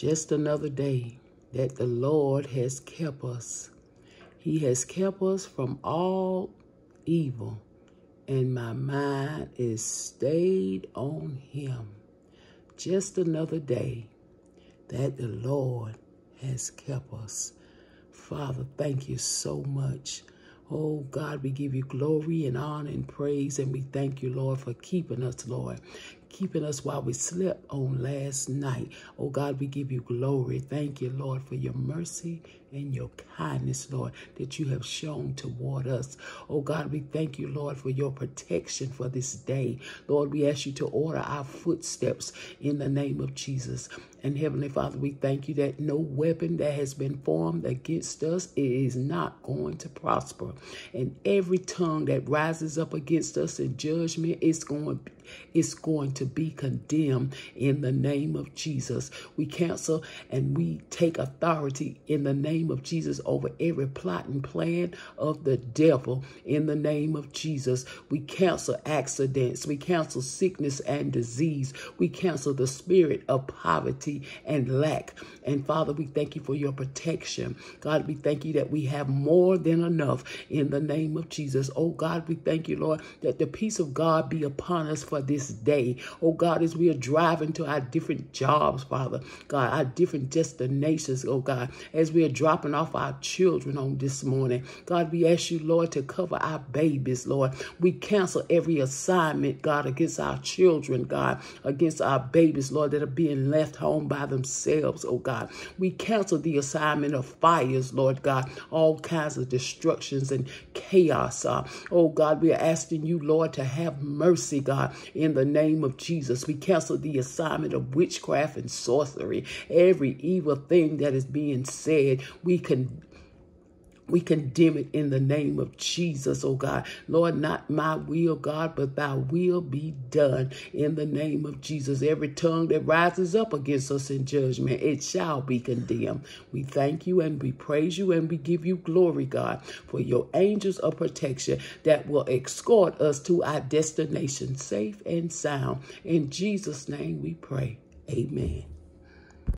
Just another day that the Lord has kept us. He has kept us from all evil, and my mind is stayed on him. Just another day that the Lord has kept us. Father, thank you so much. Oh God, we give you glory and honor and praise, and we thank you, Lord, for keeping us, Lord keeping us while we slept on last night. Oh God, we give you glory. Thank you, Lord, for your mercy and your kindness, Lord, that you have shown toward us. Oh God, we thank you, Lord, for your protection for this day. Lord, we ask you to order our footsteps in the name of Jesus. And Heavenly Father, we thank you that no weapon that has been formed against us is not going to prosper. And every tongue that rises up against us in judgment is going, is going to be condemned in the name of Jesus. We cancel and we take authority in the name of Jesus over every plot and plan of the devil in the name of Jesus. We cancel accidents. We cancel sickness and disease. We cancel the spirit of poverty and lack. And Father, we thank you for your protection. God, we thank you that we have more than enough in the name of Jesus. Oh God, we thank you, Lord, that the peace of God be upon us this day. Oh God, as we are driving to our different jobs, Father, God, our different destinations, oh God, as we are dropping off our children on this morning. God, we ask you, Lord, to cover our babies, Lord. We cancel every assignment, God, against our children, God, against our babies, Lord, that are being left home by themselves, oh God. We cancel the assignment of fires, Lord God, all kinds of destructions and chaos. Uh, oh God, we are asking you, Lord, to have mercy, God, in the name of Jesus. We cancel the assignment of witchcraft and sorcery, every evil thing that is being said. We can we condemn it in the name of Jesus, oh God. Lord, not my will, God, but thy will be done in the name of Jesus. Every tongue that rises up against us in judgment, it shall be condemned. We thank you and we praise you and we give you glory, God, for your angels of protection that will escort us to our destination safe and sound. In Jesus' name we pray. Amen.